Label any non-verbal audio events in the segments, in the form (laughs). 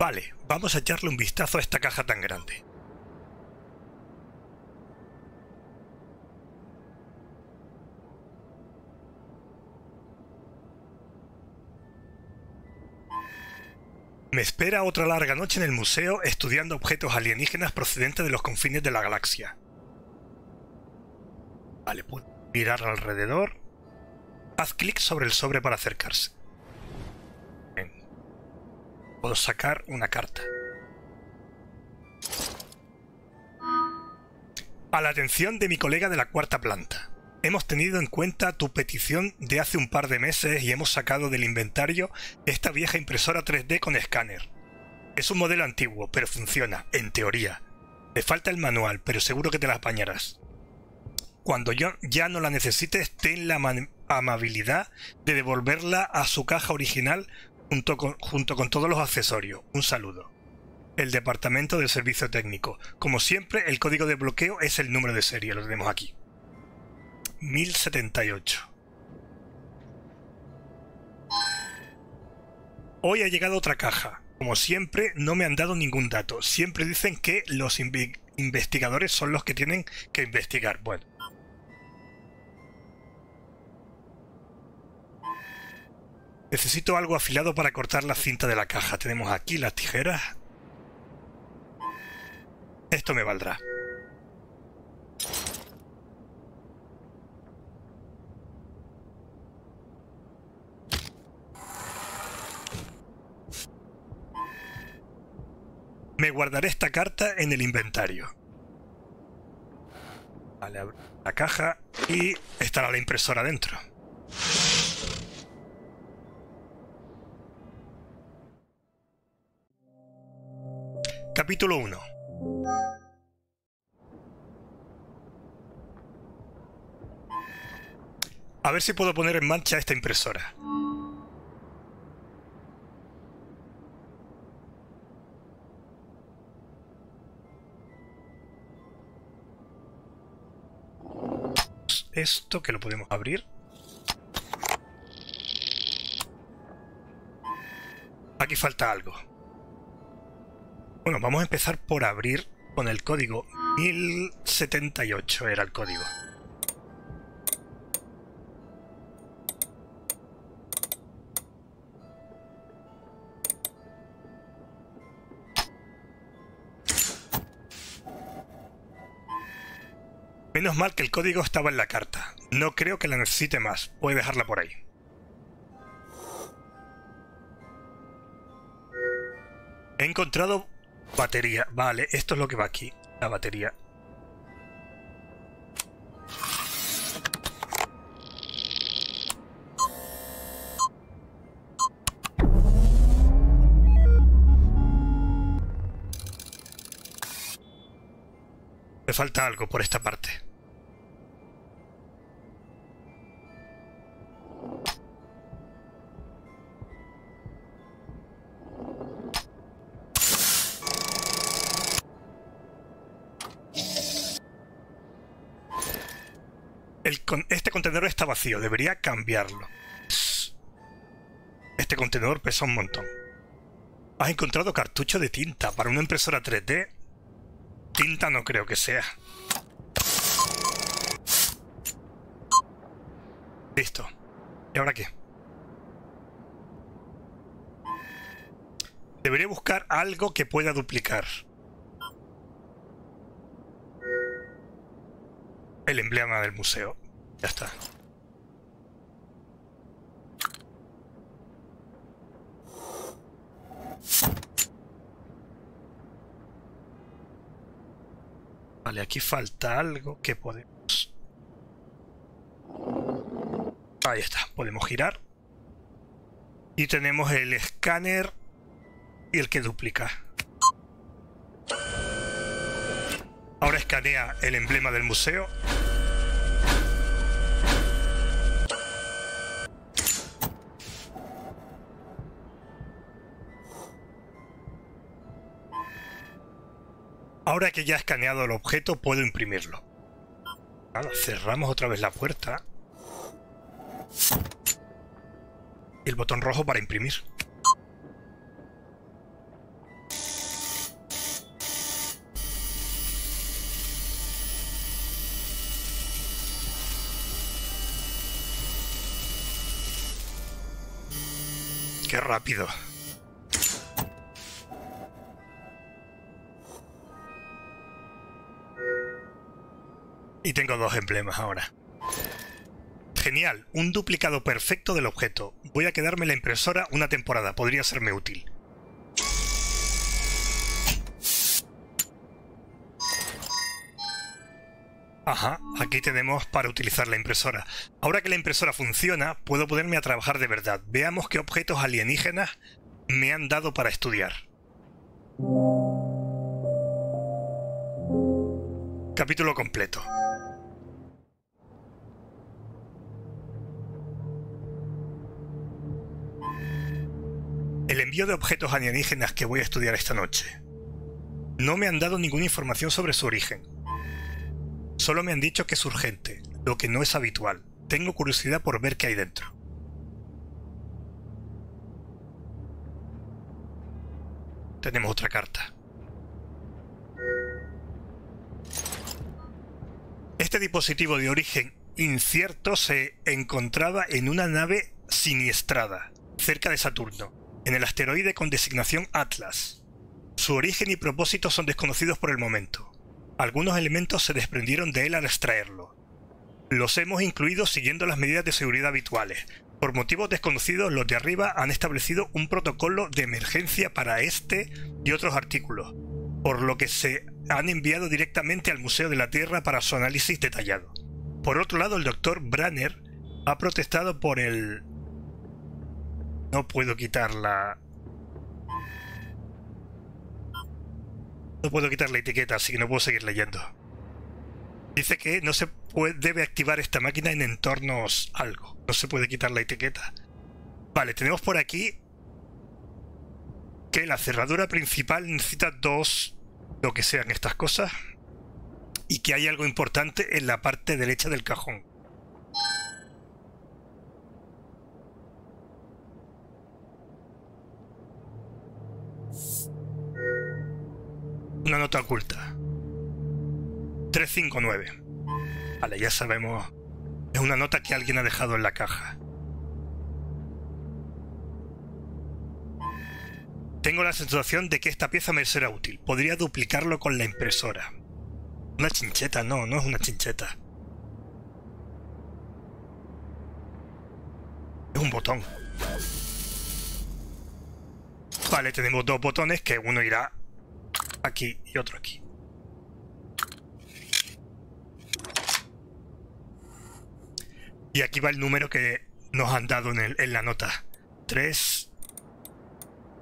Vale, vamos a echarle un vistazo a esta caja tan grande. Me espera otra larga noche en el museo estudiando objetos alienígenas procedentes de los confines de la galaxia. Vale, puedo mirar alrededor. Haz clic sobre el sobre para acercarse. Puedo sacar una carta. A la atención de mi colega de la cuarta planta. Hemos tenido en cuenta tu petición de hace un par de meses y hemos sacado del inventario esta vieja impresora 3D con escáner. Es un modelo antiguo, pero funciona, en teoría. Me falta el manual, pero seguro que te la apañarás. Cuando yo ya no la necesites, ten la amabilidad de devolverla a su caja original junto con, junto con todos los accesorios. Un saludo. El Departamento de Servicio Técnico. Como siempre, el código de bloqueo es el número de serie, lo tenemos aquí. 1078. Hoy ha llegado otra caja. Como siempre, no me han dado ningún dato. Siempre dicen que los investigadores son los que tienen que investigar. Bueno. Necesito algo afilado para cortar la cinta de la caja. Tenemos aquí las tijeras. Esto me valdrá. Me guardaré esta carta en el inventario. Vale, la caja y estará la impresora dentro. Capítulo 1 A ver si puedo poner en marcha esta impresora. esto que lo podemos abrir. Aquí falta algo. Bueno, vamos a empezar por abrir con el código 1078 era el código. Menos mal que el código estaba en la carta. No creo que la necesite más. Puede dejarla por ahí. He encontrado batería. Vale, esto es lo que va aquí. La batería. Me falta algo por esta parte. Está vacío, debería cambiarlo. Este contenedor pesa un montón. Has encontrado cartucho de tinta para una impresora 3D. Tinta no creo que sea. Listo. ¿Y ahora qué? Debería buscar algo que pueda duplicar. El emblema del museo. Ya está. Vale, aquí falta algo que podemos... Ahí está, podemos girar. Y tenemos el escáner y el que duplica. Ahora escanea el emblema del museo Ahora que ya he escaneado el objeto, puedo imprimirlo. Cerramos otra vez la puerta. El botón rojo para imprimir. Qué rápido. Y tengo dos emblemas ahora. Genial, un duplicado perfecto del objeto. Voy a quedarme la impresora una temporada, podría serme útil. Ajá, aquí tenemos para utilizar la impresora. Ahora que la impresora funciona, puedo ponerme a trabajar de verdad. Veamos qué objetos alienígenas me han dado para estudiar. Capítulo completo. El envío de objetos alienígenas que voy a estudiar esta noche. No me han dado ninguna información sobre su origen. Solo me han dicho que es urgente, lo que no es habitual. Tengo curiosidad por ver qué hay dentro. Tenemos otra carta. Este dispositivo de origen incierto se encontraba en una nave siniestrada, cerca de Saturno, en el asteroide con designación Atlas. Su origen y propósito son desconocidos por el momento. Algunos elementos se desprendieron de él al extraerlo. Los hemos incluido siguiendo las medidas de seguridad habituales. Por motivos desconocidos, los de arriba han establecido un protocolo de emergencia para este y otros artículos, por lo que se han enviado directamente al Museo de la Tierra para su análisis detallado. Por otro lado, el doctor Branner ha protestado por el... No puedo quitar la... No puedo quitar la etiqueta, así que no puedo seguir leyendo. Dice que no se debe activar esta máquina en entornos algo. No se puede quitar la etiqueta. Vale, tenemos por aquí que la cerradura principal necesita dos, lo que sean estas cosas, y que hay algo importante en la parte derecha del cajón. Una nota oculta. 359. Vale, ya sabemos. Es una nota que alguien ha dejado en la caja. Tengo la sensación de que esta pieza me será útil. Podría duplicarlo con la impresora. Una chincheta, no, no es una chincheta. Es un botón. Vale, tenemos dos botones que uno irá aquí y otro aquí. Y aquí va el número que nos han dado en, en la nota. 3,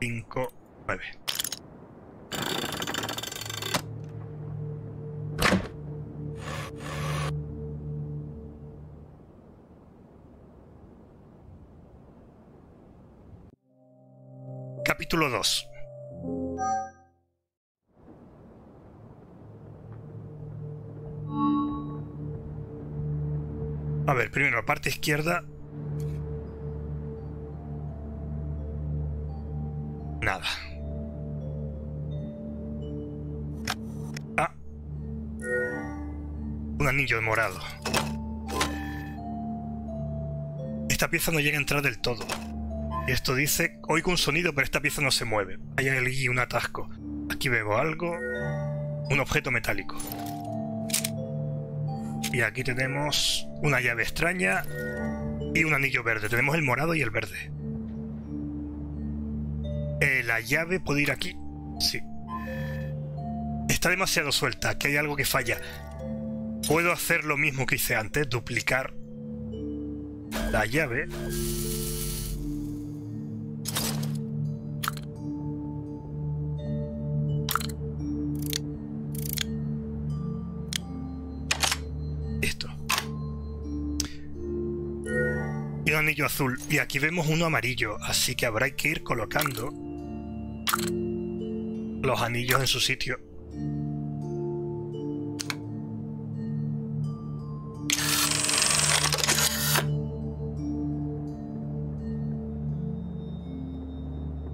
5, 9. Capítulo 2 A ver, primero, la parte izquierda. Nada. Ah. Un anillo morado. Esta pieza no llega a entrar del todo. Y esto dice, oigo un sonido, pero esta pieza no se mueve. Hay allí un atasco. Aquí veo algo. Un objeto metálico. Y aquí tenemos una llave extraña y un anillo verde. Tenemos el morado y el verde. Eh, la llave puede ir aquí. Sí. Está demasiado suelta. Aquí hay algo que falla. Puedo hacer lo mismo que hice antes. Duplicar la llave. Azul y aquí vemos uno amarillo, así que habrá que ir colocando los anillos en su sitio.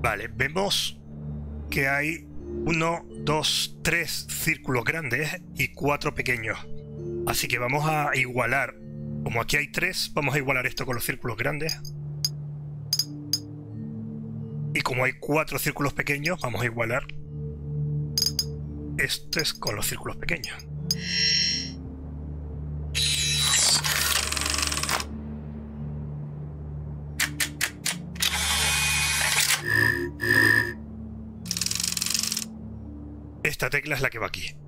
Vale, vemos que hay uno, dos, tres círculos grandes y cuatro pequeños. Así que vamos a igualar como aquí hay tres, vamos a igualar esto con los círculos grandes. Y como hay cuatro círculos pequeños, vamos a igualar esto es con los círculos pequeños. Esta tecla es la que va aquí.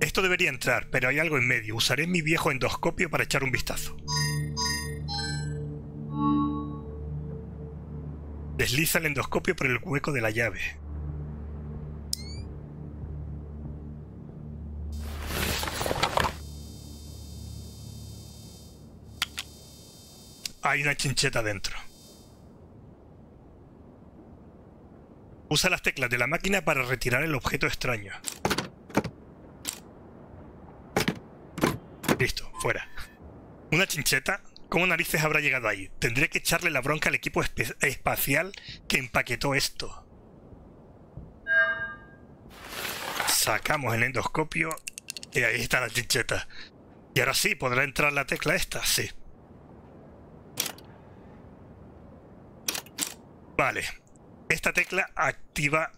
Esto debería entrar, pero hay algo en medio. Usaré mi viejo endoscopio para echar un vistazo. Desliza el endoscopio por el hueco de la llave. Hay una chincheta dentro. Usa las teclas de la máquina para retirar el objeto extraño. Listo, fuera. ¿Una chincheta? ¿Cómo narices habrá llegado ahí? Tendré que echarle la bronca al equipo espacial que empaquetó esto. Sacamos el endoscopio y ahí está la chincheta. Y ahora sí, ¿podrá entrar la tecla esta? Sí. Vale. Esta tecla activa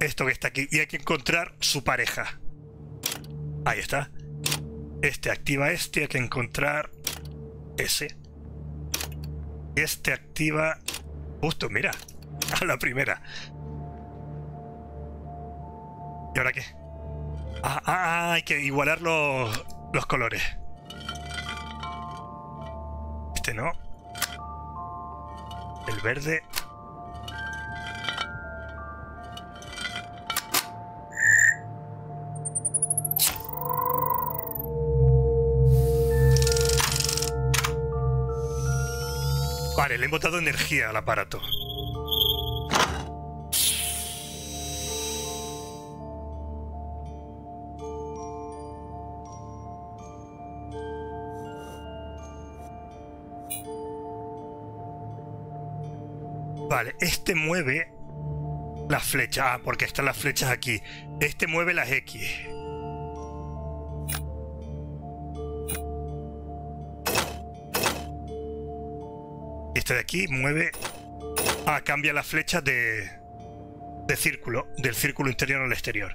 esto que está aquí. Y hay que encontrar su pareja. Ahí está. Este activa este. Hay que encontrar ese. Este activa... Justo, mira. (laughs) A la primera. ¿Y ahora qué? Ah, ah, ah, hay que igualar los, los colores. Este no. El verde le he botado energía al aparato. Vale, este mueve las flechas. Ah, porque están las flechas aquí. Este mueve las X. Este de aquí mueve... Ah, cambia las flechas de... De círculo, del círculo interior al exterior.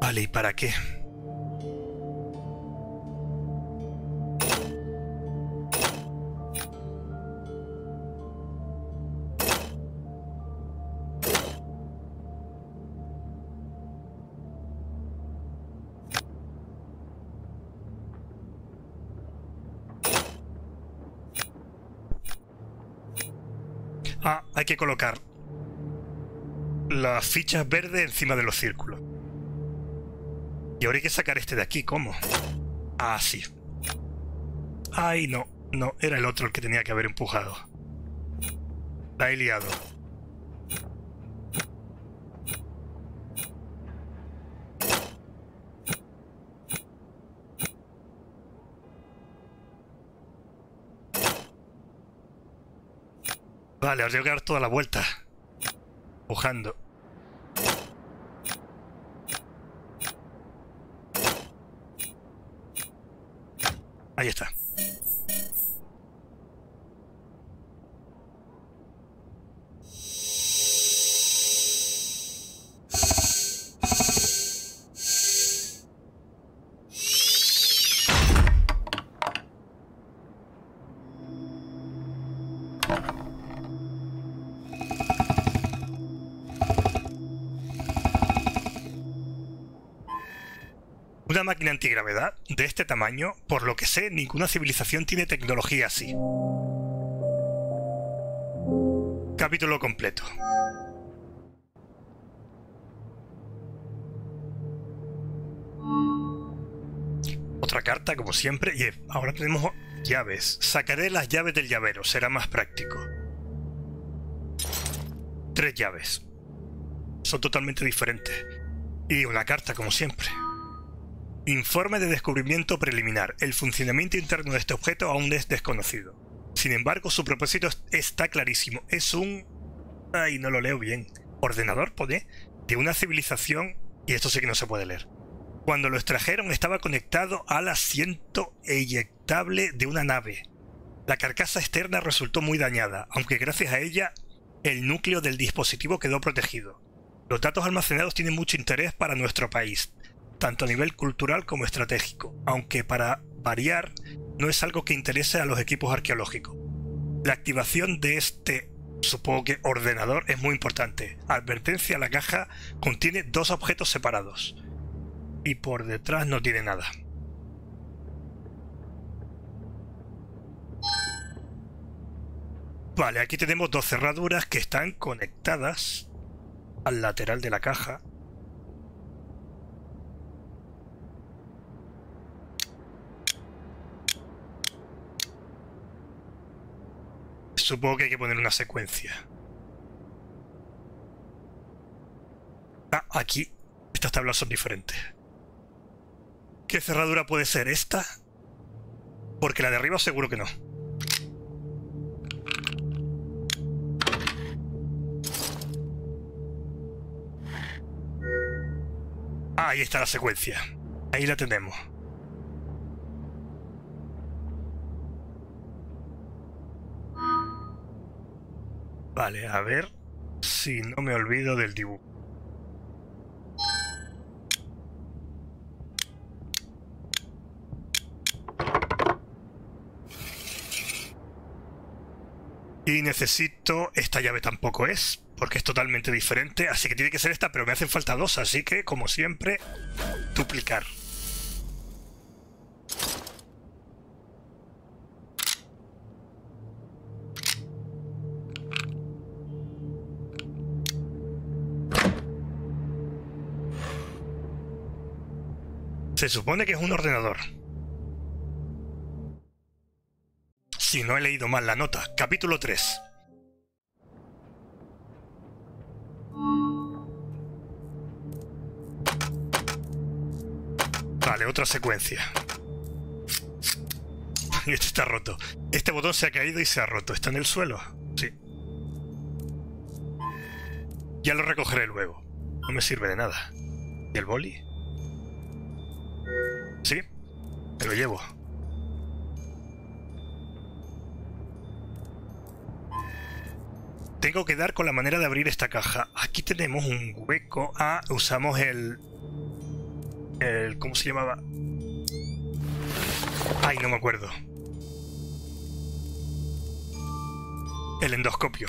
Vale, ¿y para qué? Hay que colocar las fichas verdes encima de los círculos. Y ahora hay que sacar este de aquí, ¿cómo? Ah, sí. Ay, no, no, era el otro el que tenía que haber empujado. La he liado. Vale, ahora tengo que dar toda la vuelta. Empujando. Ahí está. Antigravedad de este tamaño, por lo que sé, ninguna civilización tiene tecnología así. Capítulo completo. Otra carta, como siempre, y ahora tenemos llaves. Sacaré las llaves del llavero, será más práctico. Tres llaves. Son totalmente diferentes. Y una carta, como siempre. Informe de descubrimiento preliminar. El funcionamiento interno de este objeto aún es desconocido. Sin embargo, su propósito está clarísimo. Es un... Ay, no lo leo bien. Ordenador, pone, de una civilización... Y esto sí que no se puede leer. Cuando lo extrajeron estaba conectado al asiento eyectable de una nave. La carcasa externa resultó muy dañada, aunque gracias a ella el núcleo del dispositivo quedó protegido. Los datos almacenados tienen mucho interés para nuestro país, tanto a nivel cultural como estratégico, aunque para variar no es algo que interese a los equipos arqueológicos. La activación de este, supongo que ordenador, es muy importante. Advertencia, la caja contiene dos objetos separados. Y por detrás no tiene nada. Vale, aquí tenemos dos cerraduras que están conectadas al lateral de la caja. Supongo que hay que poner una secuencia. Ah, aquí. Estas tablas son diferentes. ¿Qué cerradura puede ser esta? Porque la de arriba seguro que no. Ahí está la secuencia. Ahí la tenemos. Vale, a ver si no me olvido del dibujo. Y necesito... Esta llave tampoco es, porque es totalmente diferente, así que tiene que ser esta, pero me hacen falta dos, así que, como siempre, duplicar. Se supone que es un ordenador. Si no he leído mal la nota. Capítulo 3. Vale, otra secuencia. Y (laughs) este está roto. Este botón se ha caído y se ha roto. ¿Está en el suelo? Sí. Ya lo recogeré luego. No me sirve de nada. ¿Y el boli? Me lo llevo. Tengo que dar con la manera de abrir esta caja. Aquí tenemos un hueco. Ah, usamos el... el ¿Cómo se llamaba? Ay, no me acuerdo. El endoscopio.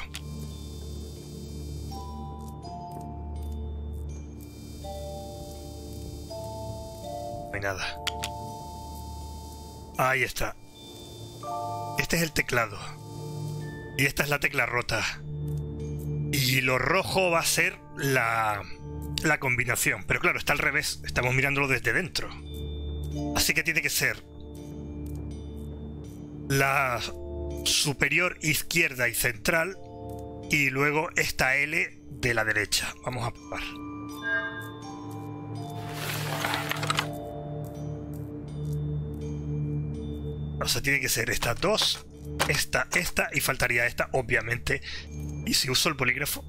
No hay nada. Ahí está. Este es el teclado. Y esta es la tecla rota. Y lo rojo va a ser la, la combinación. Pero claro, está al revés. Estamos mirándolo desde dentro. Así que tiene que ser la superior izquierda y central. Y luego esta L de la derecha. Vamos a probar. O sea, tiene que ser estas dos, esta, esta y faltaría esta, obviamente. ¿Y si uso el polígrafo?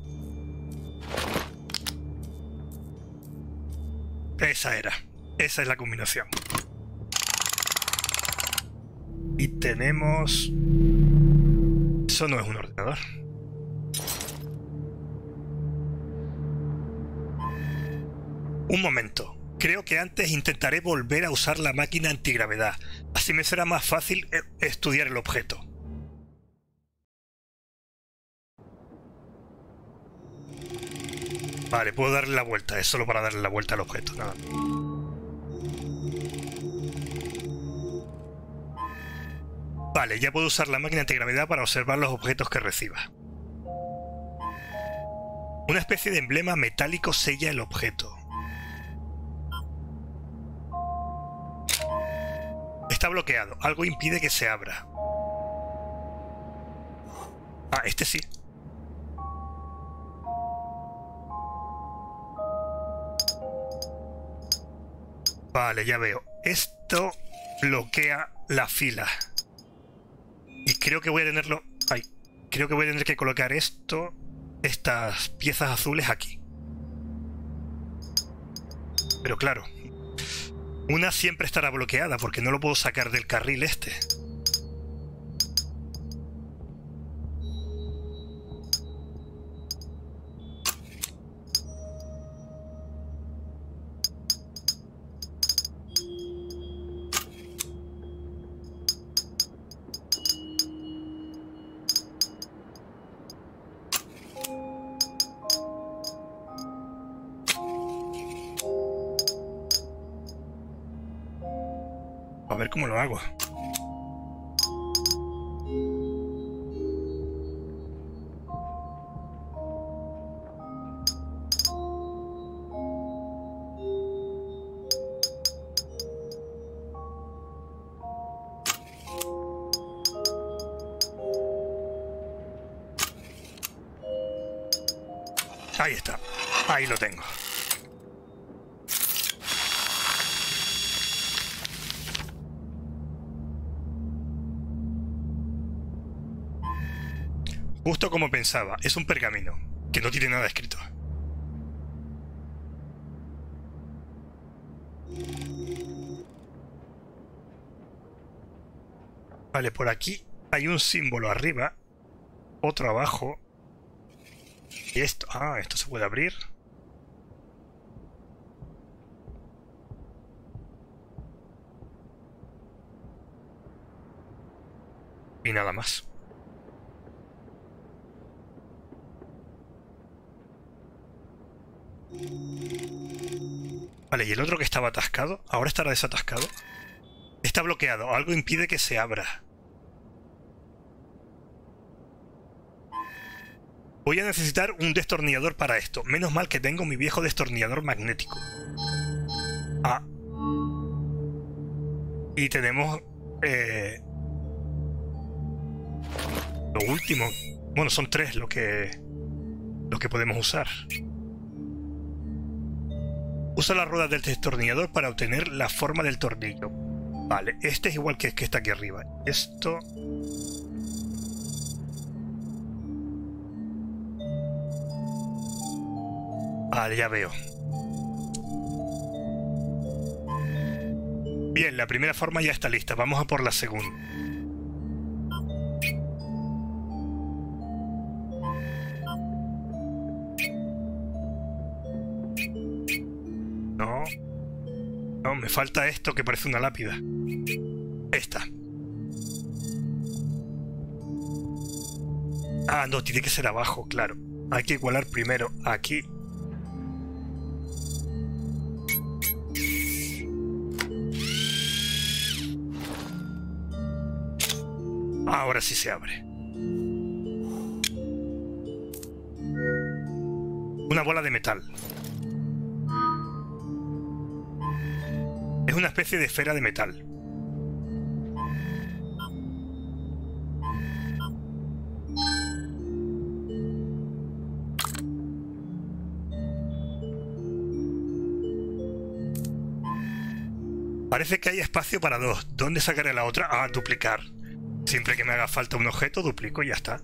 Esa era. Esa es la combinación. Y tenemos... Eso no es un ordenador. Un momento. Creo que antes intentaré volver a usar la máquina antigravedad. Así me será más fácil eh, estudiar el objeto. Vale, puedo darle la vuelta. Es solo para darle la vuelta al objeto. Nada. Vale, ya puedo usar la máquina antigravedad para observar los objetos que reciba. Una especie de emblema metálico sella el objeto. Está bloqueado. Algo impide que se abra. Ah, este sí. Vale, ya veo. Esto bloquea la fila. Y creo que voy a tenerlo... Ay, creo que voy a tener que colocar esto, estas piezas azules aquí. Pero claro, una siempre estará bloqueada porque no lo puedo sacar del carril este. A pensaba, es un pergamino, que no tiene nada escrito. Vale, por aquí hay un símbolo arriba, otro abajo. Y esto... Ah, esto se puede abrir. Y nada más. Vale, ¿y el otro que estaba atascado? ¿Ahora estará desatascado? Está bloqueado. Algo impide que se abra. Voy a necesitar un destornillador para esto. Menos mal que tengo mi viejo destornillador magnético. Ah. Y tenemos... Eh, lo último. Bueno, son tres lo que... Lo que podemos usar. Usa la rueda del destornillador para obtener la forma del tornillo. Vale, este es igual que que está aquí arriba. Esto... Vale, ya veo. Bien, la primera forma ya está lista. Vamos a por la segunda. Falta esto que parece una lápida. Esta. Ah, no, tiene que ser abajo, claro. Hay que igualar primero aquí Ahora sí se abre. Una bola de metal. Es una especie de esfera de metal. Parece que hay espacio para dos. ¿Dónde sacaré la otra? Ah, duplicar. Siempre que me haga falta un objeto, duplico y ya está.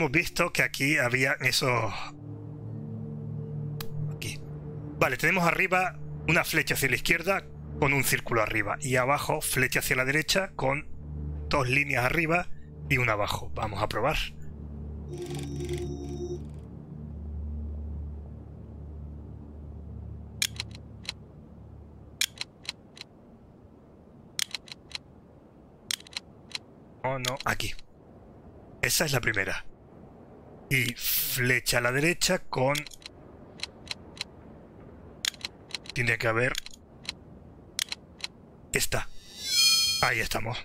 Hemos visto que aquí había esos... Aquí. Vale, tenemos arriba una flecha hacia la izquierda con un círculo arriba y abajo flecha hacia la derecha con dos líneas arriba y una abajo. Vamos a probar. Oh, no, aquí. Esa es la primera. Y flecha a la derecha con... Tiene que haber Está. Ahí estamos.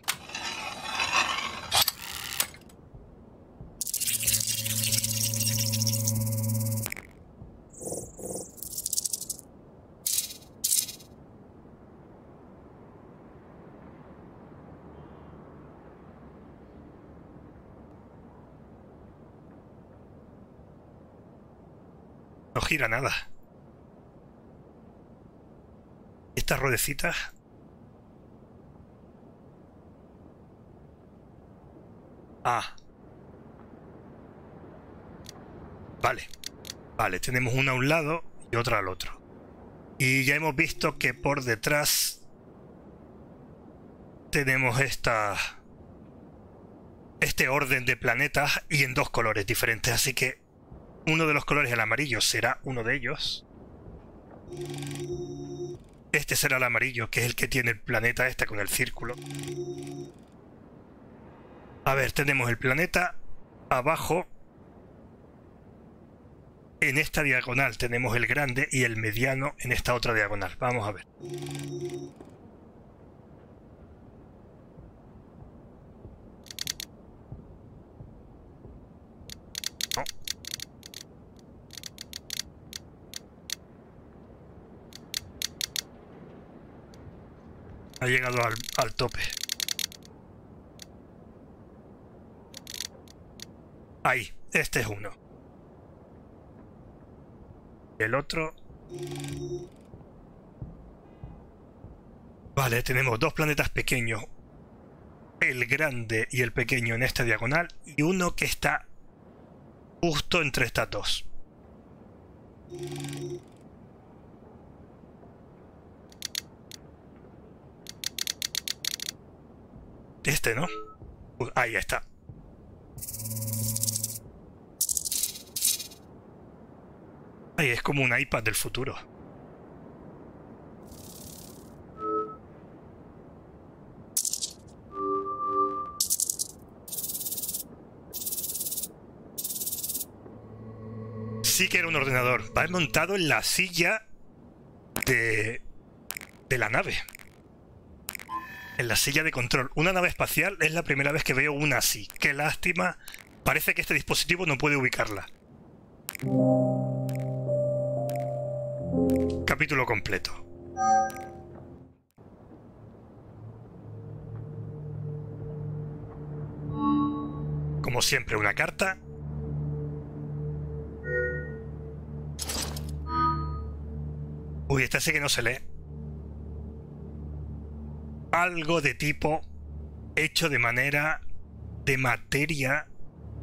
No gira nada. Estas ruedecitas Ah. Vale. Vale, tenemos una a un lado y otra al otro. Y ya hemos visto que por detrás tenemos esta este orden de planetas y en dos colores diferentes, así que uno de los colores, el amarillo, será uno de ellos. Este será el amarillo, que es el que tiene el planeta este con el círculo. A ver, tenemos el planeta abajo. En esta diagonal tenemos el grande y el mediano en esta otra diagonal. Vamos a ver. Ha llegado al, tope. Ahí, este es uno. El otro... Vale, tenemos dos planetas pequeños. El grande y el pequeño en esta diagonal. Y uno que está justo entre estas dos. Este, ¿no? ahí está. Ahí es como un iPad del futuro. Sí que era un ordenador. Va montado en la silla de, de la nave en la silla de control. Una nave espacial es la primera vez que veo una así. Qué lástima. Parece que este dispositivo no puede ubicarla. Capítulo completo. Como siempre, una carta. Uy, esta sí que no se lee algo de tipo hecho de manera de materia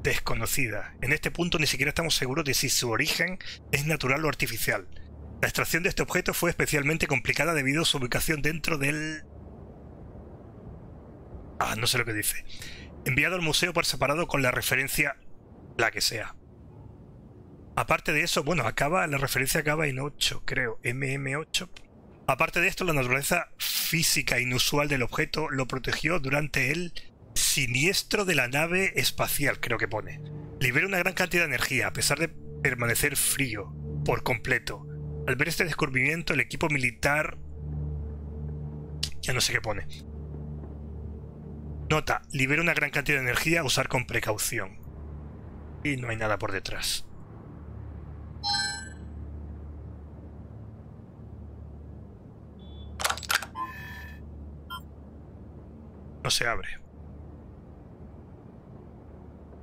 desconocida. En este punto ni siquiera estamos seguros de si su origen es natural o artificial. La extracción de este objeto fue especialmente complicada debido a su ubicación dentro del... Ah, no sé lo que dice. Enviado al museo por separado con la referencia la que sea. Aparte de eso, bueno, acaba, la referencia acaba en 8, creo. MM8. Aparte de esto, la naturaleza física inusual del objeto lo protegió durante el siniestro de la nave espacial, creo que pone. Libera una gran cantidad de energía, a pesar de permanecer frío, por completo. Al ver este descubrimiento, el equipo militar... Ya no sé qué pone. Nota, libera una gran cantidad de energía a usar con precaución. Y no hay nada por detrás. No se abre.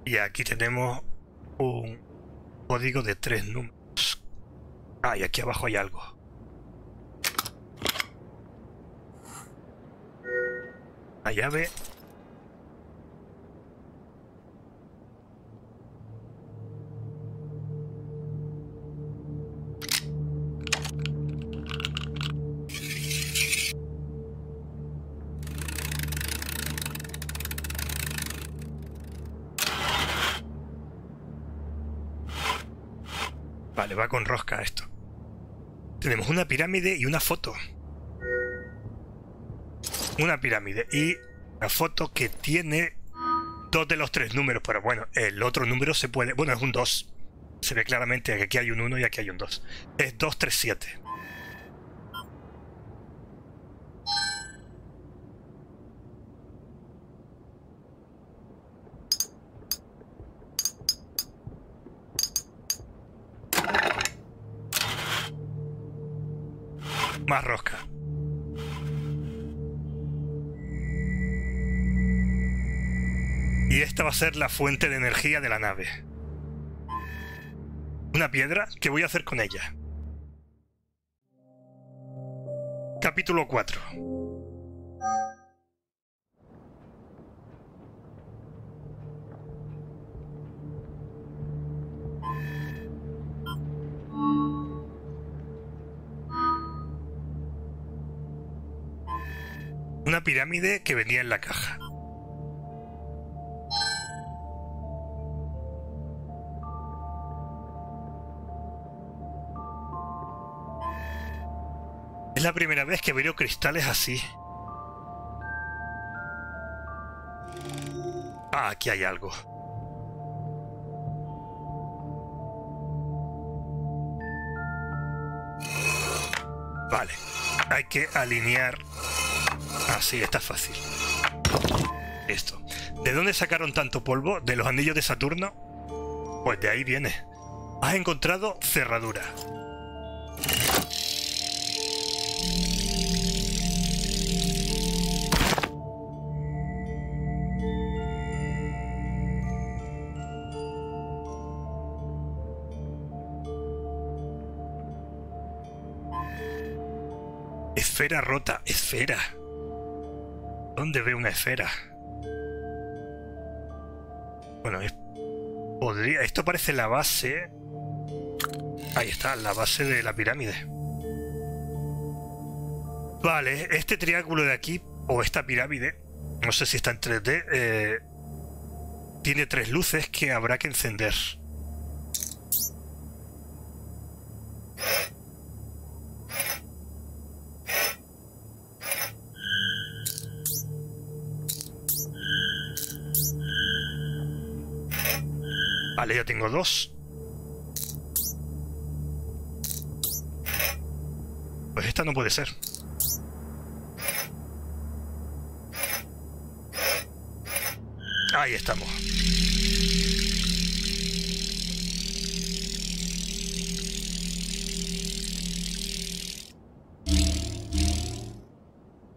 Y aquí tenemos un código de tres números. Ah, y aquí abajo hay algo. La llave Vale, va con rosca esto. Tenemos una pirámide y una foto. Una pirámide y la foto que tiene dos de los tres números, pero bueno, el otro número se puede... Bueno, es un 2. Se ve claramente que aquí hay un 1 y aquí hay un 2. Es 237. Ser la fuente de energía de la nave. Una piedra, ¿qué voy a hacer con ella? Capítulo 4 Una pirámide que venía en la caja. Es la primera vez que veo cristales así. Ah, aquí hay algo. Vale. Hay que alinear... Así, está fácil. Esto. ¿De dónde sacaron tanto polvo? ¿De los anillos de Saturno? Pues de ahí viene. Has encontrado cerradura. Esfera rota, esfera. ¿Dónde ve una esfera? Bueno, podría. Esto parece la base. Ahí está, la base de la pirámide. Vale, este triángulo de aquí, o esta pirámide, no sé si está en 3D, eh, tiene tres luces que habrá que encender. Tengo dos. Pues esta no puede ser. Ahí estamos.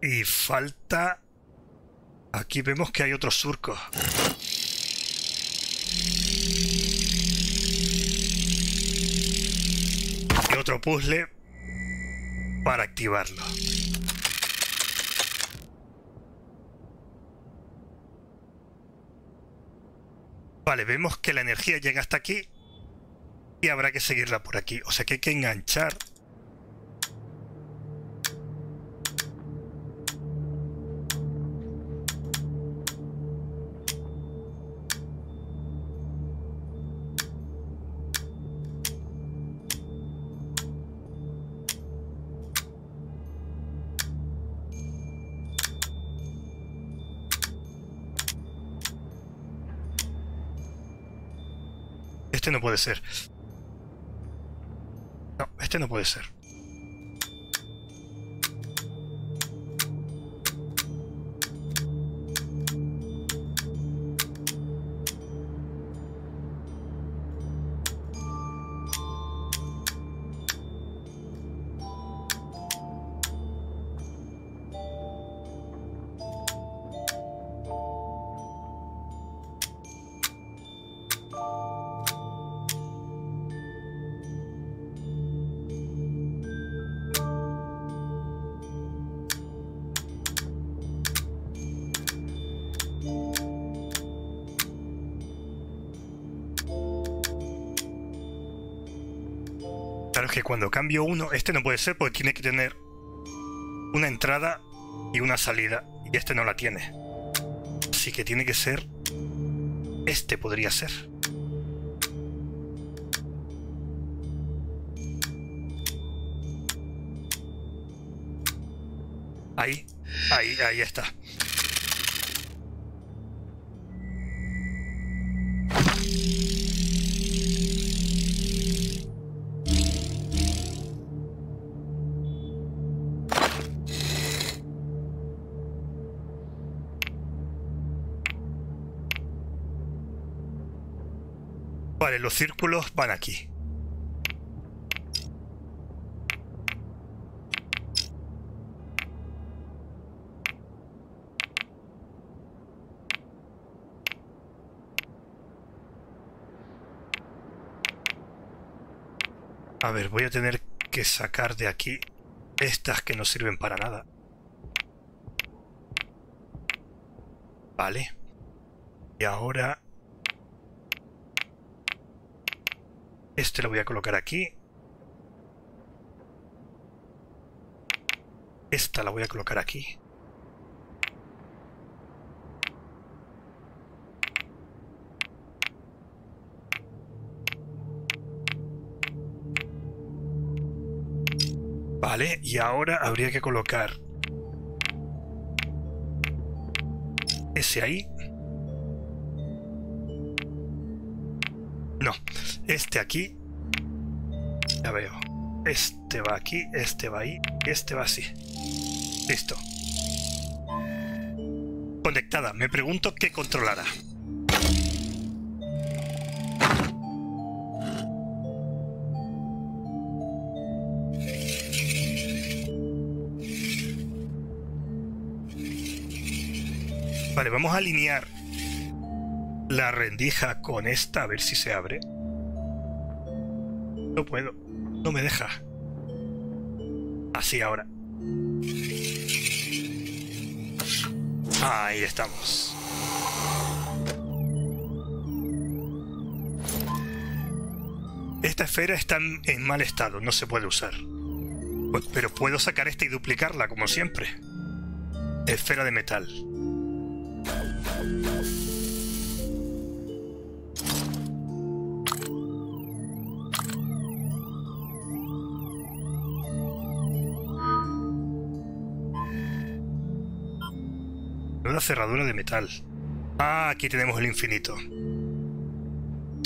Y falta... Aquí vemos que hay otros surcos. Puzzle para activarlo. Vale, vemos que la energía llega hasta aquí y habrá que seguirla por aquí. O sea que hay que enganchar no puede ser. No, este no puede ser. Que cuando cambio uno, este no puede ser porque tiene que tener una entrada y una salida. Y este no la tiene. Así que tiene que ser... Este podría ser. Ahí, ahí, ahí está. Los círculos van aquí. A ver, voy a tener que sacar de aquí estas que no sirven para nada. Vale. Y ahora Este lo voy a colocar aquí. Esta la voy a colocar aquí. Vale, y ahora habría que colocar ese ahí. No, este aquí. Ya veo. Este va aquí, este va ahí, este va así. Listo. Conectada. Me pregunto qué controlará. Vale, vamos a alinear la rendija con esta, a ver si se abre. No puedo. No me deja. Así ahora. Ahí estamos. Esta esfera está en mal estado, no se puede usar. Pero puedo sacar esta y duplicarla, como siempre. Esfera de metal. Cerradura de metal. Ah, aquí tenemos el infinito.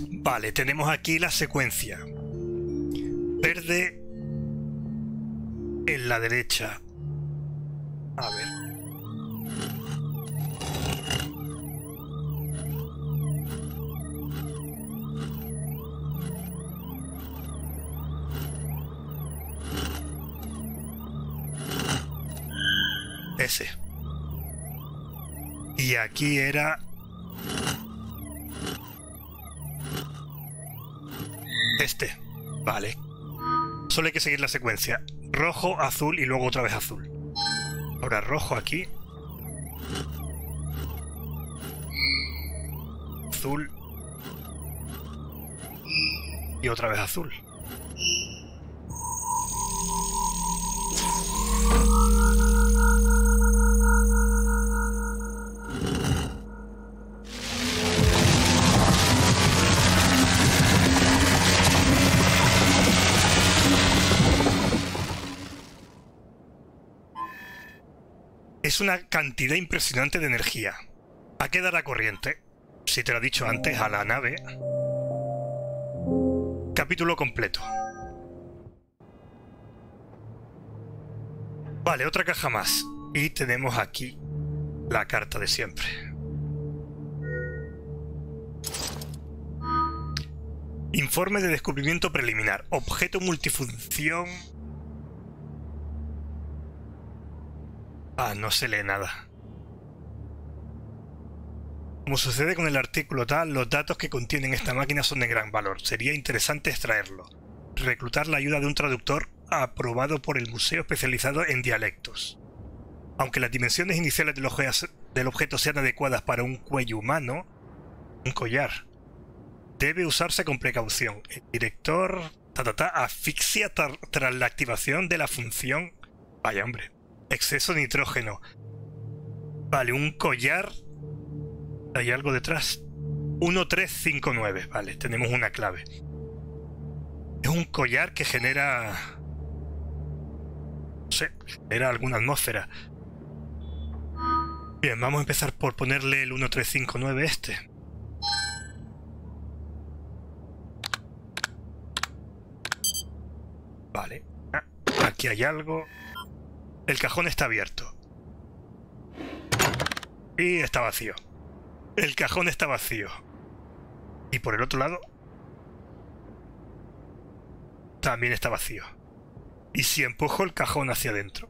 Vale, tenemos aquí la secuencia. Verde en la derecha. Aquí era... Este. Vale. Solo hay que seguir la secuencia. Rojo, azul y luego otra vez azul. Ahora rojo aquí. Azul. Y otra vez azul. Es una cantidad impresionante de energía. ¿A qué dará corriente? Si te lo he dicho antes, a la nave. Capítulo completo. Vale, otra caja más. Y tenemos aquí la carta de siempre. Informe de descubrimiento preliminar. Objeto multifunción Ah, no se lee nada. Como sucede con el artículo tal, los datos que contienen esta máquina son de gran valor. Sería interesante extraerlo. Reclutar la ayuda de un traductor aprobado por el museo especializado en dialectos. Aunque las dimensiones iniciales del, objeto sean adecuadas para un cuello humano, un collar, debe usarse con precaución. El director ta, asfixia tras la activación de la función... Vaya hombre. Exceso de nitrógeno. Vale, un collar. Hay algo detrás. 1359. Vale, tenemos una clave. Es un collar que genera... No sé, genera alguna atmósfera. Bien, vamos a empezar por ponerle el 1359 este. Vale. Ah, aquí hay algo. El cajón está abierto. Y está vacío. El cajón está vacío. Y por el otro lado... También está vacío. ¿Y si empujo el cajón hacia adentro?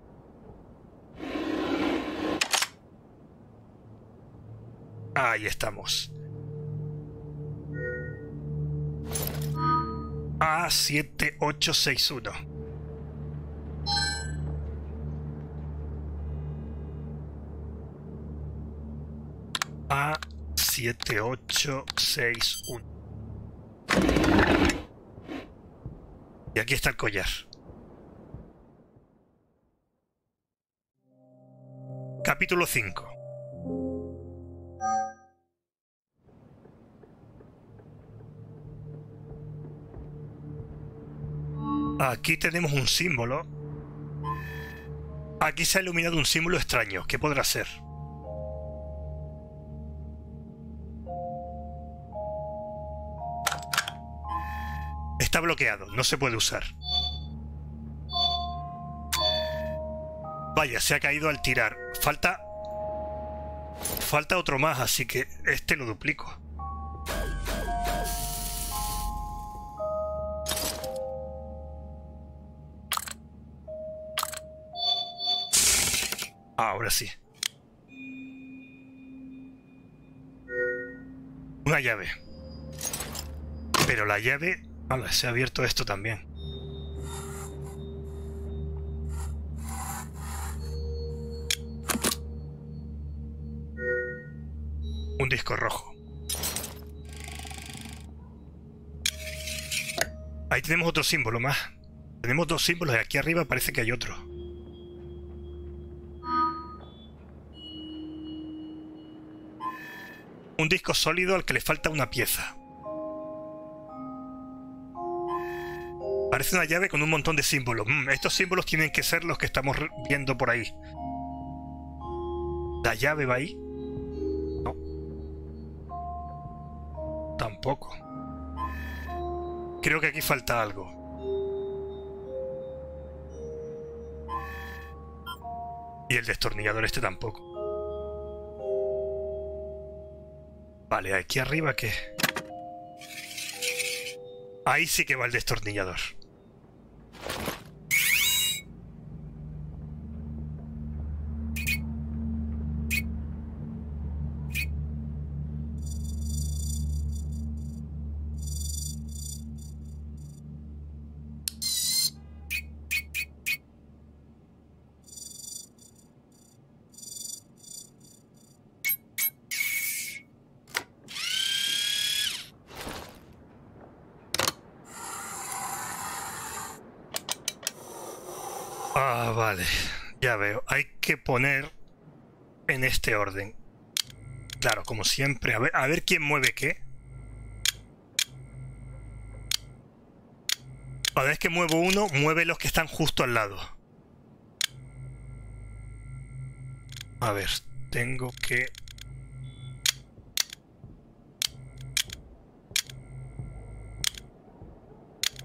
Ahí estamos. A7861. A7861. Y aquí está el collar. Capítulo 5. Aquí tenemos un símbolo Aquí se ha iluminado un símbolo extraño. ¿Qué podrá ser? Bloqueado, no se puede usar. Vaya, se ha caído al tirar. Falta... Falta otro más, así que este lo duplico. Ahora sí. Una llave. Pero la llave... Vale, se ha abierto esto también. Un disco rojo. Ahí tenemos otro símbolo más. Tenemos dos símbolos y aquí arriba parece que hay otro. Un disco sólido al que le falta una pieza. Parece una llave con un montón de símbolos. Mm, estos símbolos tienen que ser los que estamos viendo por ahí. ¿La llave va ahí? No. Tampoco. Creo que aquí falta algo. Y el destornillador este tampoco. Vale, aquí arriba qué. Ahí sí que va el destornillador. Vale. Ya veo. Hay que poner en este orden. Claro, como siempre. A ver, a ver quién mueve qué. Cada vez que muevo uno, mueve los que están justo al lado. A ver, tengo que...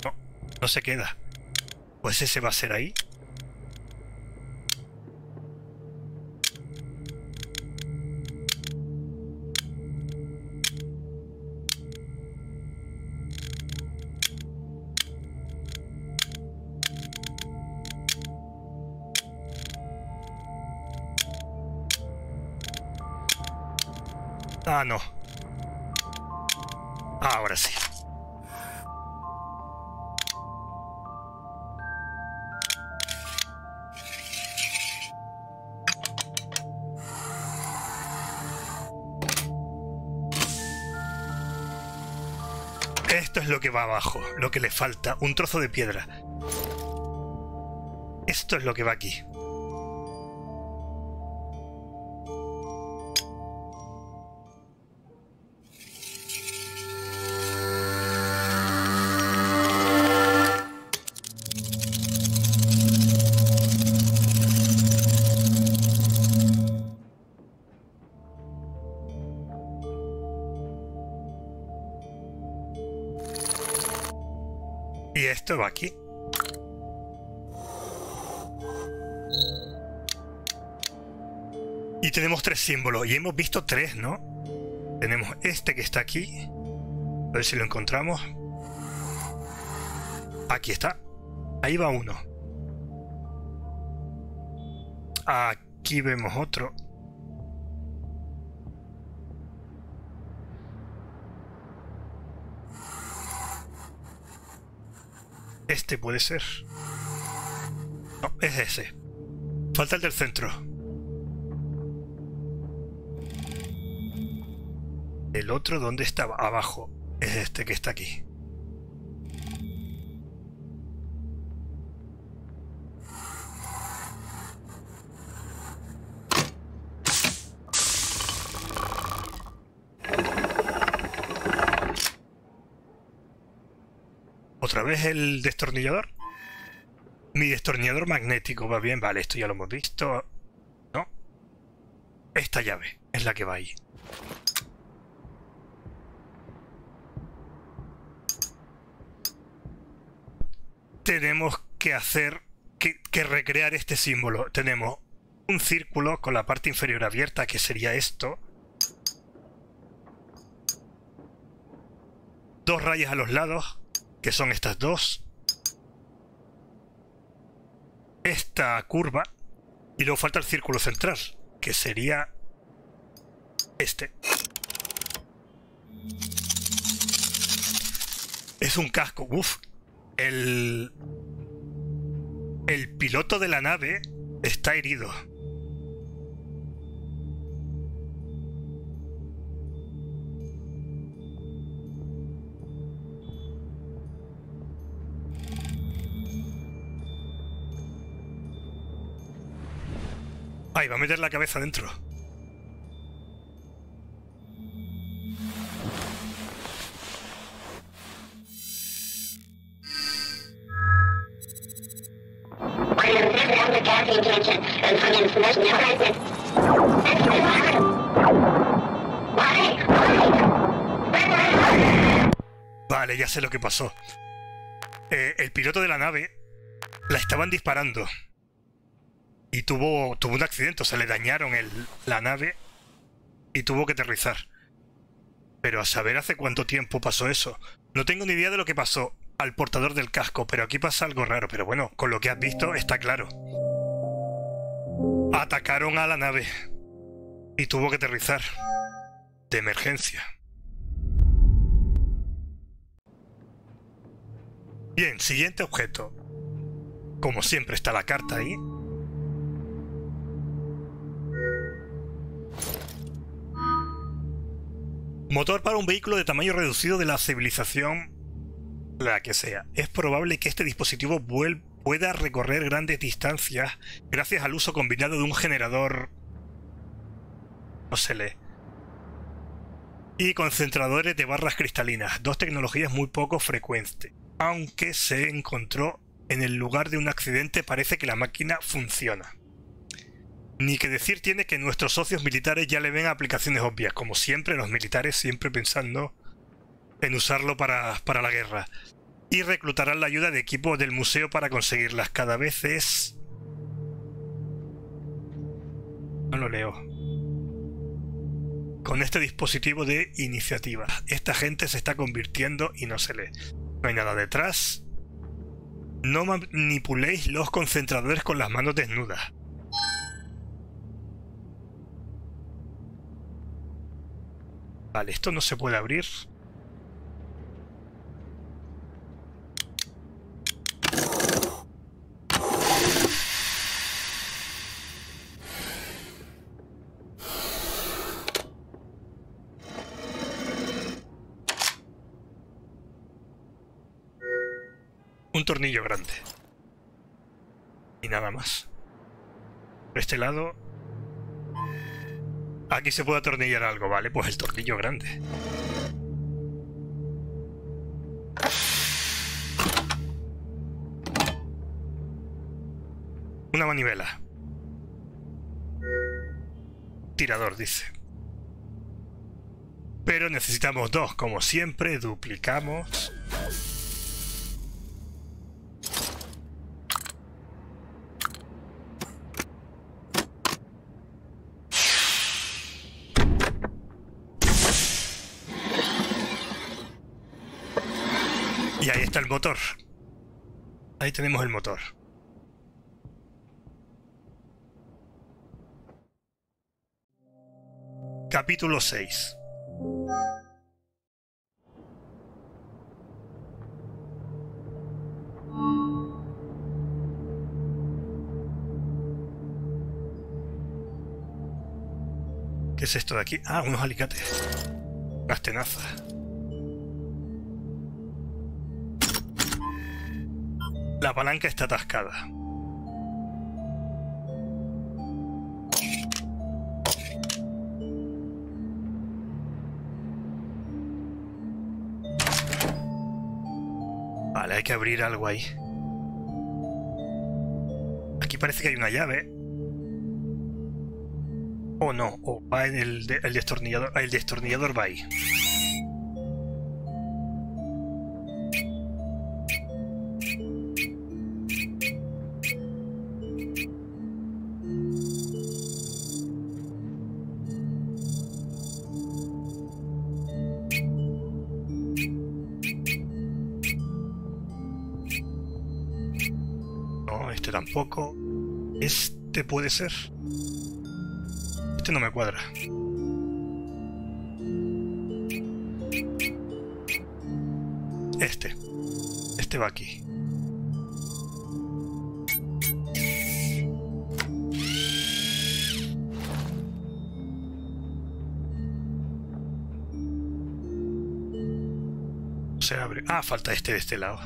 No, no se queda. Pues ese va a ser ahí. No. Ahora sí. Esto es lo que va abajo, lo que le falta, un trozo de piedra. Esto es lo que va aquí. Tres símbolos. Y hemos visto tres, ¿no? Tenemos este que está aquí. A ver si lo encontramos. Aquí está. Ahí va uno. Aquí vemos otro. Este puede ser. No, es ese. Falta el del centro. El otro, ¿dónde estaba? Abajo. Es este que está aquí. ¿Otra vez el destornillador? Mi destornillador magnético va bien. Vale, esto ya lo hemos visto. No. Esta llave es la que va ahí. Tenemos que hacer, que, recrear este símbolo. Tenemos un círculo con la parte inferior abierta, que sería esto. Dos rayas a los lados, que son estas dos esta curva y luego falta el círculo central, que sería este. Es un casco. Uf. El... El piloto de la nave está herido. Ay, va a meter la cabeza dentro. Vale, ya sé lo que pasó. Eh, el piloto de la nave la estaban disparando y tuvo, tuvo un accidente, o sea, le dañaron el, la nave y tuvo que aterrizar. Pero a saber hace cuánto tiempo pasó eso. No tengo ni idea de lo que pasó al portador del casco, pero aquí pasa algo raro. Pero bueno, con lo que has visto está claro. Atacaron a la nave y tuvo que aterrizar. De emergencia. Bien, siguiente objeto. Como siempre está la carta ahí. Motor para un vehículo de tamaño reducido de la civilización, la que sea. Es probable que este dispositivo pueda recorrer grandes distancias gracias al uso combinado de un generador... No se lee. Y concentradores de barras cristalinas, dos tecnologías muy poco frecuentes. Aunque se encontró en el lugar de un accidente, parece que la máquina funciona. Ni que decir tiene que nuestros socios militares ya le ven aplicaciones obvias, como siempre los militares siempre pensando en usarlo para, para la guerra. Y reclutarán la ayuda de equipos del museo para conseguirlas. Cada vez es... No lo leo. Con este dispositivo de iniciativa. Esta gente se está convirtiendo y no se lee. No hay nada detrás. No manipuléis los concentradores con las manos desnudas. Vale, esto no se puede abrir. Un tornillo grande. Y nada más. Por este lado Aquí se puede atornillar algo, ¿vale? Pues el tornillo grande. Una manivela. Tirador, dice. Pero necesitamos dos, como siempre, duplicamos. Ahí tenemos el motor. Capítulo 6 ¿Qué es esto de aquí? Ah, unos alicates. Las tenazas. La palanca está atascada. Vale, hay que abrir algo ahí. parece que hay una llave. O no, o va en el destornillador. El destornillador va ahí. Este puede ser. Este no me cuadra. Este. Este va aquí. Se abre. Ah, falta este de este lado.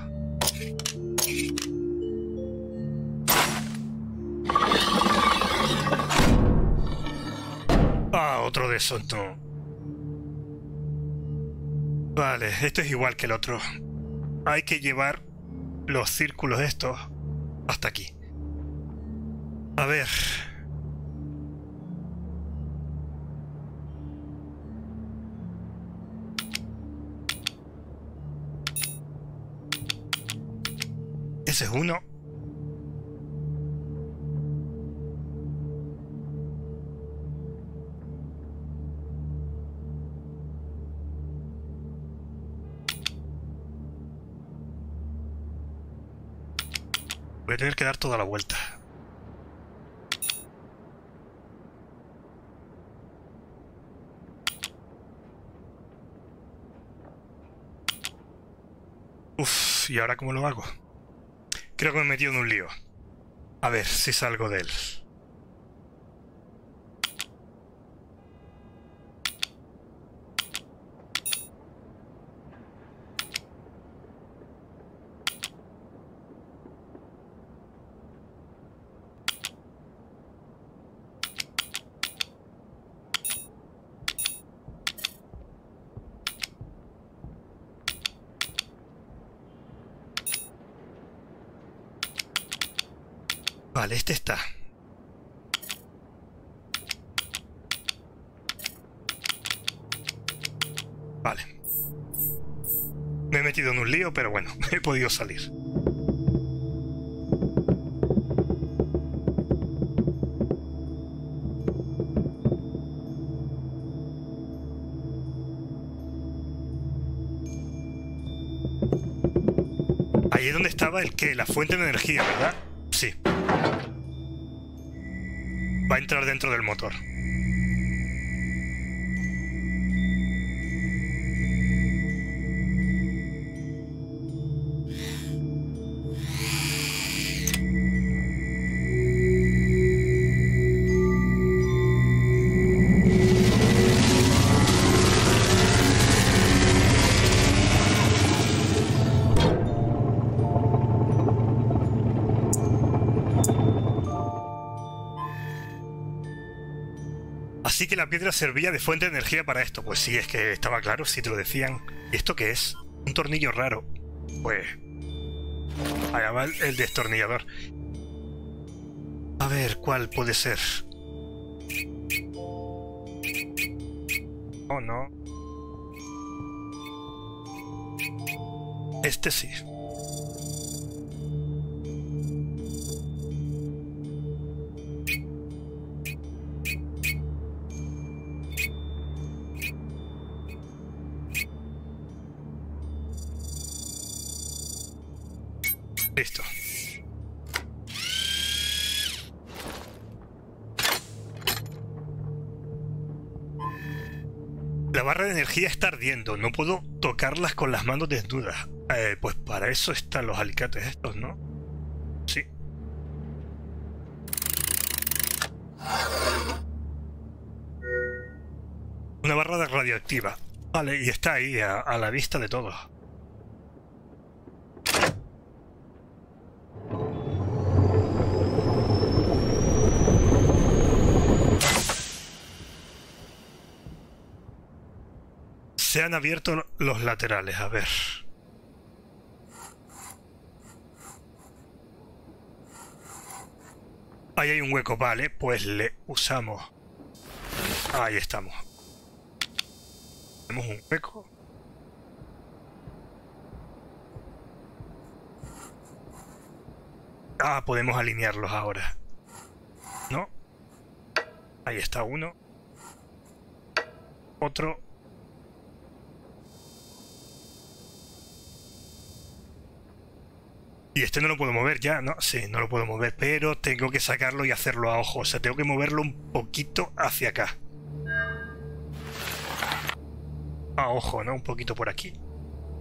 Otro de esos no. Vale, esto es igual que el otro. Hay que llevar los círculos estos hasta aquí. A ver. Ese es uno. Voy a tener que dar toda la vuelta. Uf, ¿y ahora cómo lo hago? Creo que me he metido en un lío. A ver si salgo de él. Vale, este está. Vale. Me he metido en un lío, pero bueno, (laughs) he podido salir. Ahí es donde estaba el que, la fuente de energía, ¿verdad? Va a entrar dentro del motor. La piedra servía de fuente de energía para esto. Pues sí, es que estaba claro, si te lo decían. ¿Y esto qué es? Un tornillo raro. Pues... Allá va el, destornillador. A ver, ¿cuál puede ser? Oh, no. Este sí. Listo. La barra de energía está ardiendo. No puedo tocarlas con las manos desnudas. Eh, pues para eso están los alicates estos, ¿no? Sí. Una barra radioactiva. Vale, y está ahí, a, a la vista de todos. Se han abierto los laterales, a ver. Ahí hay un hueco, vale, pues le usamos. Ahí estamos. Tenemos un hueco. Ah, podemos alinearlos ahora. ¿No? Ahí está uno. Otro. Y este no lo puedo mover ya, ¿no? Sí, no lo puedo mover, pero tengo que sacarlo y hacerlo a ojo. O sea, tengo que moverlo un poquito hacia acá. A ojo, ¿no? Un poquito por aquí.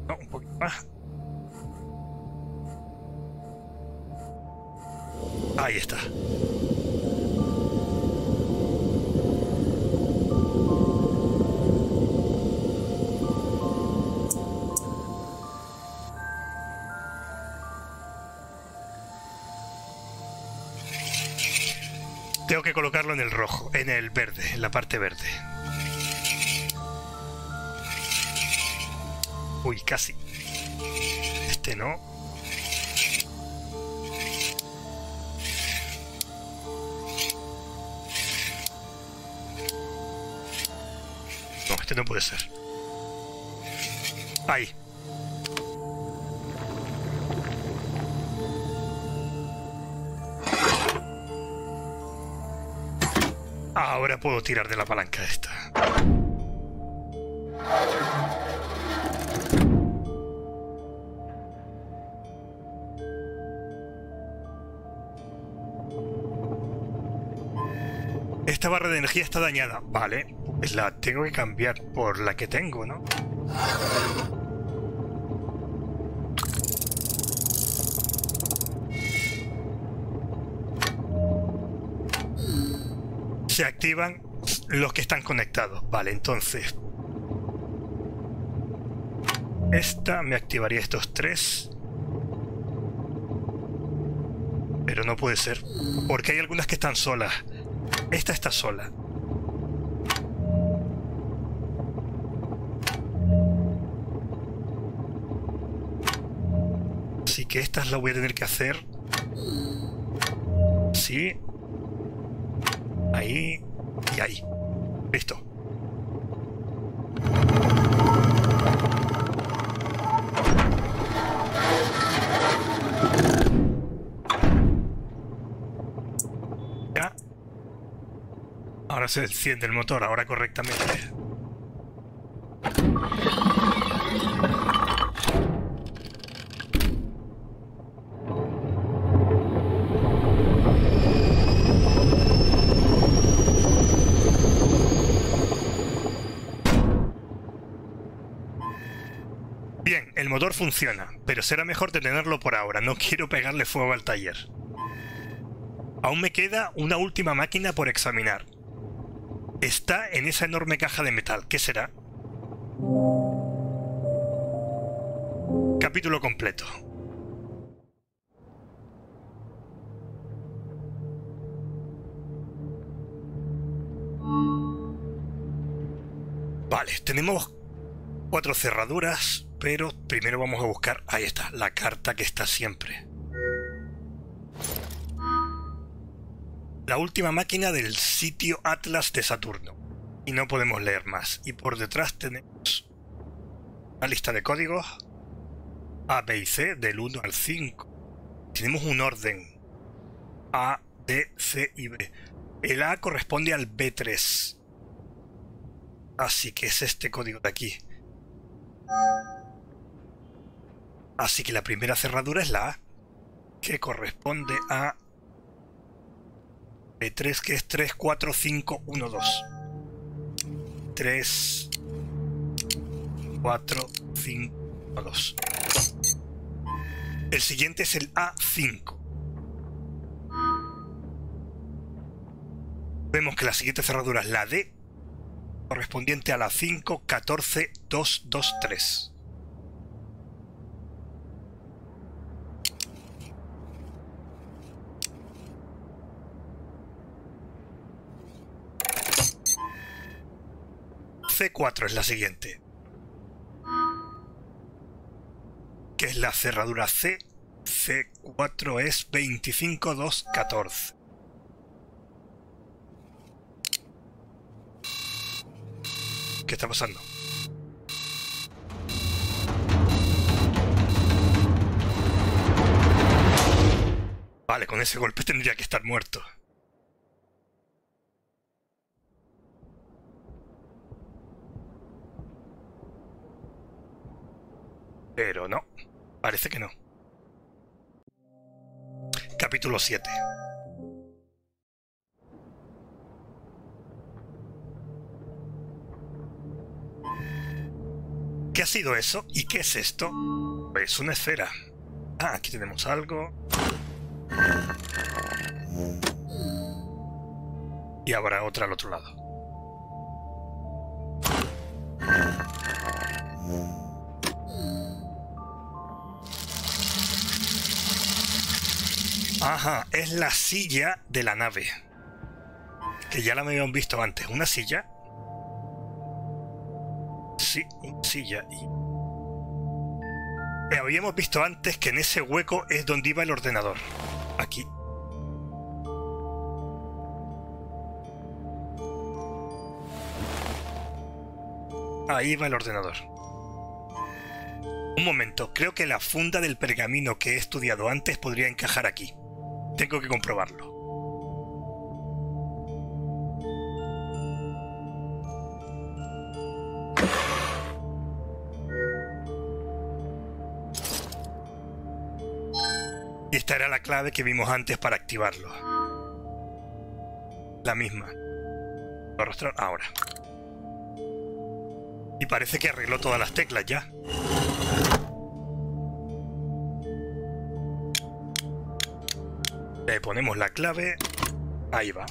No, un poquito más. Ahí está. Colocarlo en el rojo, en el verde, en la parte verde. Uy, casi. Este no. No, este no puede ser. Ahí. Ahora puedo tirar de la palanca esta. Esta barra de energía está dañada. Vale, pues la tengo que cambiar por la que tengo, ¿no? Se activan los que están conectados. Vale, entonces... Esta me activaría estos tres. Pero no puede ser. Porque hay algunas que están solas. Esta está sola. Así que estas las voy a tener que hacer. Sí, Se enciende el motor, ahora correctamente. motor funciona, pero será mejor detenerlo por ahora, no quiero pegarle fuego al taller. Aún me queda una última máquina por examinar. Está en esa enorme caja de metal, ¿qué será? Capítulo completo. Vale, tenemos cuatro cerraduras, pero primero vamos a buscar, ahí está, la carta que está siempre. La última máquina del sitio Atlas de Saturno. Y no podemos leer más. Y por detrás tenemos una lista de códigos A, B y C del 1 al 5. Tenemos un orden A, D, C y B. El A corresponde al B3. Así que es este código de aquí. Así que la primera cerradura es la A, que corresponde a B3, que es 3, 4, 5, 1, 2. 3, 4, 5, 1, 2. El siguiente es el A5. Vemos que la siguiente cerradura es la D, correspondiente a la 5, 14, 2, 2, 3. C4 es la siguiente. Que es la cerradura C. C4 es 25214. ¿Qué está pasando? Vale, con ese golpe (laughs) tendría que estar muerto. Pero no, parece que no. Capítulo 7 ¿Qué ha sido eso? ¿Y qué es esto? Es una esfera. Ah, aquí tenemos algo. Y habrá otra al otro lado. Ajá, es la silla de la nave. Que ya la me habían visto antes. ¿Una silla? Sí, una silla. Y... Habíamos visto antes que en ese hueco es donde iba el ordenador. Aquí. Ahí va el ordenador. Un momento, creo que la funda del pergamino que he estudiado antes podría encajar aquí. Tengo que comprobarlo. Y esta era la clave que vimos antes para activarlo. La misma. Arrastrar ahora. Y parece que arregló todas las teclas ya. Ponemos la clave. Ahí va.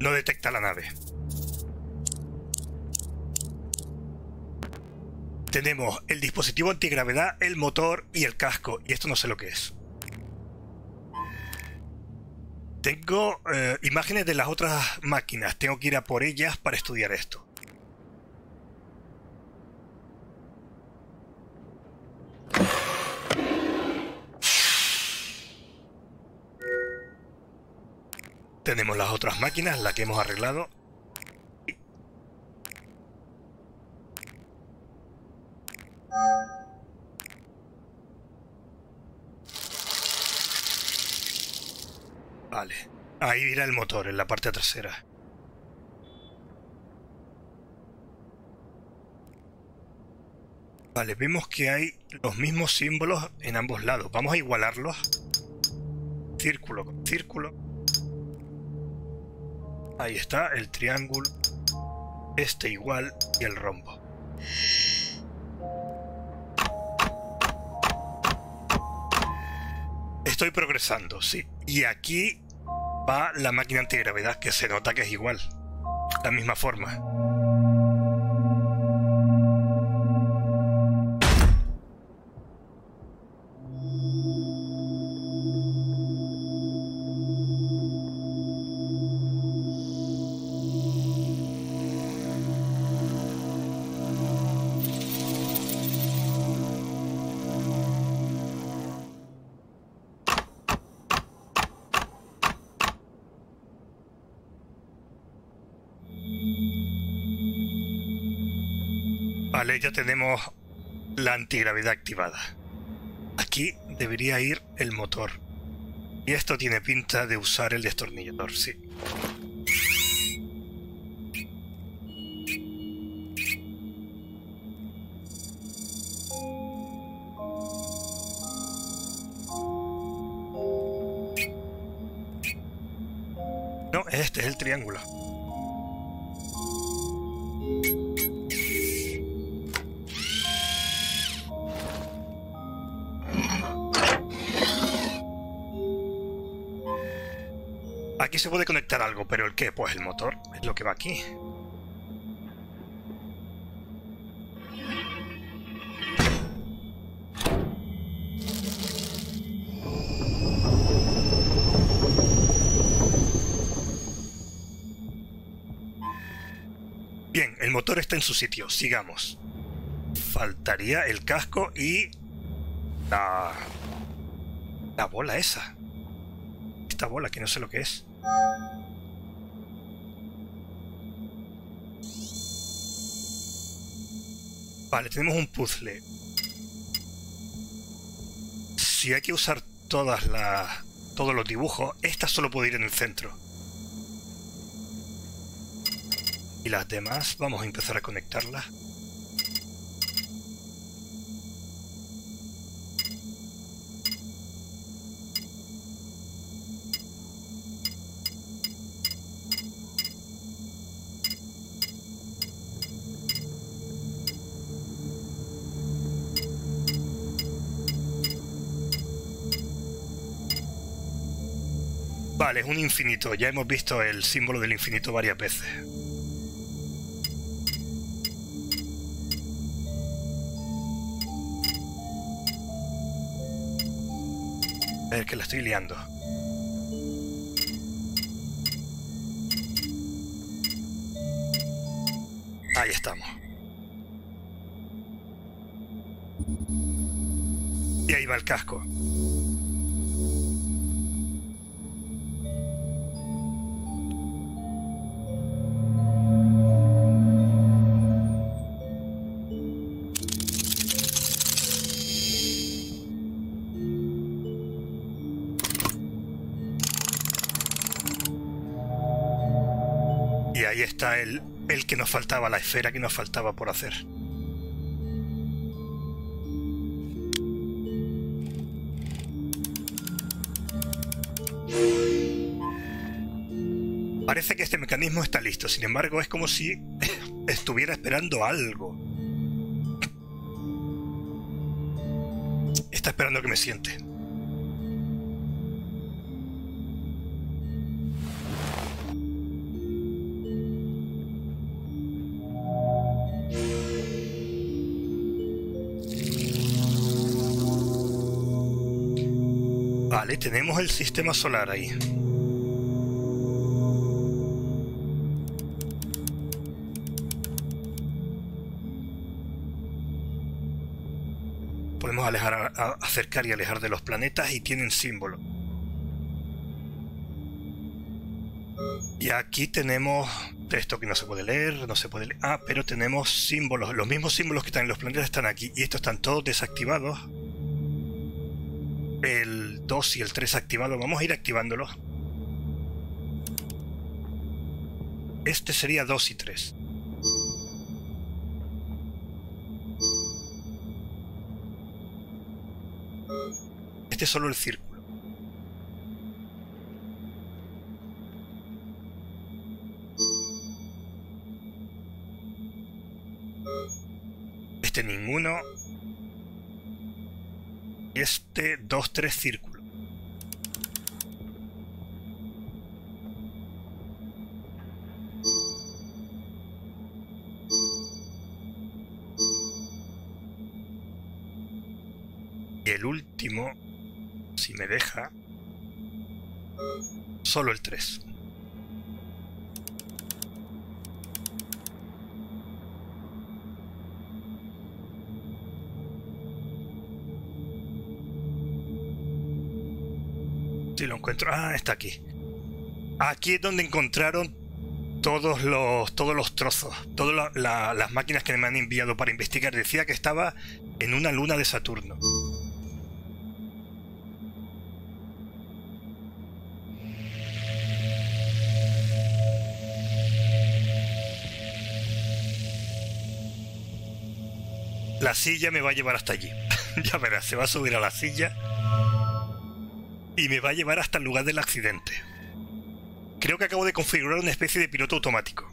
No detecta la nave. Tenemos el dispositivo antigravedad, el motor y el casco. Y esto no sé lo que es. Tengo eh, imágenes de las otras máquinas. Tengo que ir a por ellas para estudiar esto. Tenemos las otras máquinas, la que hemos arreglado. Ahí irá el motor, en la parte trasera. Vale, vemos que hay los mismos símbolos en ambos lados. Vamos a igualarlos. Círculo con círculo. Ahí está, el triángulo. Este igual y el rombo. Estoy progresando, sí. Y aquí va la máquina antigravedad, que se nota que es igual. La misma forma. Ya tenemos la antigravedad activada. Aquí debería ir el motor. Y esto tiene pinta de usar el destornillador, sí. No, este es el triángulo. aquí se puede conectar algo, pero ¿el qué? Pues el motor, es lo que va aquí. Bien, el motor está en su sitio, sigamos. Faltaría el casco y... La... La bola esa. Esta bola que no sé lo que es. Vale, tenemos un puzzle. Si hay que usar todas las... todos los dibujos, esta solo puede ir en el centro. Y las demás vamos a empezar a conectarlas. Vale, es un infinito. Ya hemos visto el símbolo del infinito varias veces. A ver, que la estoy liando. Ahí estamos. Y ahí va el casco. Ahí está el, el que nos faltaba, la esfera que nos faltaba por hacer. Parece que este mecanismo está listo, sin embargo es como si (laughs) estuviera esperando algo. Está esperando que me siente. Tenemos el sistema solar ahí. Podemos acercar y alejar de los planetas y tienen símbolo. Y aquí tenemos esto que no se puede leer, no se puede leer. Ah, pero tenemos símbolos. Los mismos símbolos que están en los planetas están aquí. Y estos están todos desactivados. El 2 y el 3 activados. Vamos a ir activándolos. Este sería 2 y 3. Este es solo el círculo. Este ninguno. Este 2, 3 círculo. Deja, solo el 3. Si lo encuentro. Ah, está aquí. Aquí es donde encontraron todos los, todos los trozos, todas la- la- las máquinas que me han enviado para investigar. Decía que estaba en una luna de Saturno. Silla me va a llevar hasta allí. (laughs) ya verás, se va a subir a la silla y me va a llevar hasta el lugar del accidente. Creo que acabo de configurar una especie de piloto automático.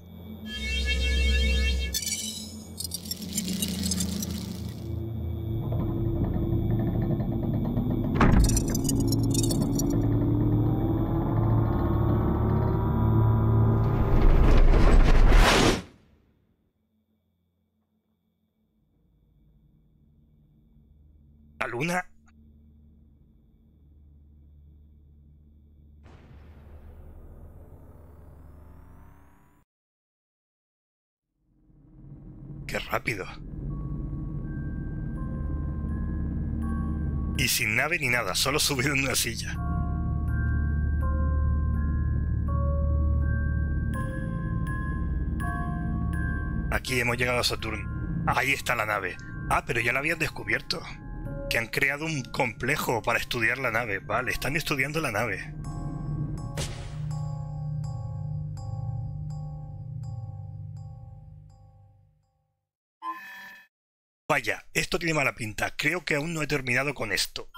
Y sin nave ni nada, solo subido en una silla. Aquí hemos llegado a Saturno. Ahí está la nave. Ah, pero ya la habían descubierto. Que han creado un complejo para estudiar la nave. Vale, están estudiando la nave. Esto tiene mala pinta. Creo que aún no he terminado con esto.